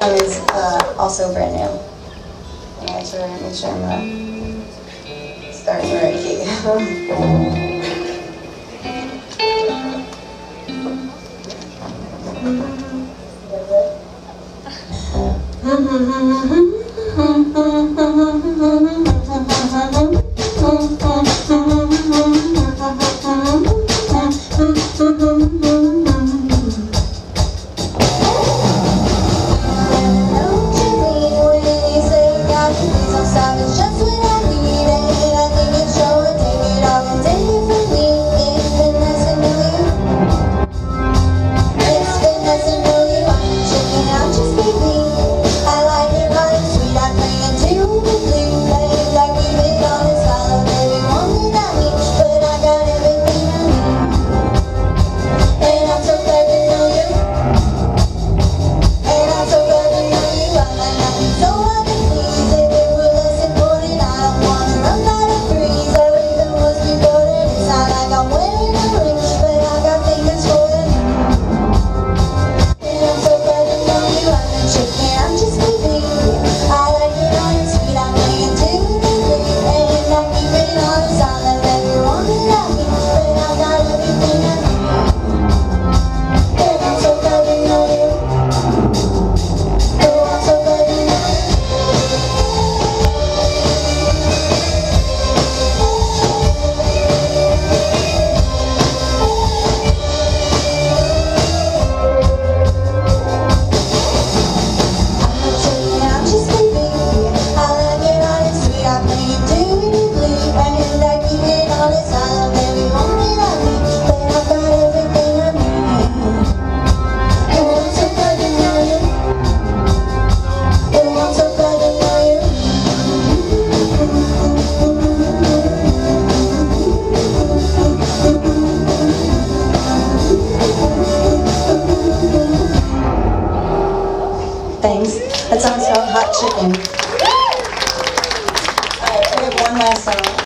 song is uh, also brand new. And I try to make sure I'm uh, starting the right key. Chicken. All right, have one last song.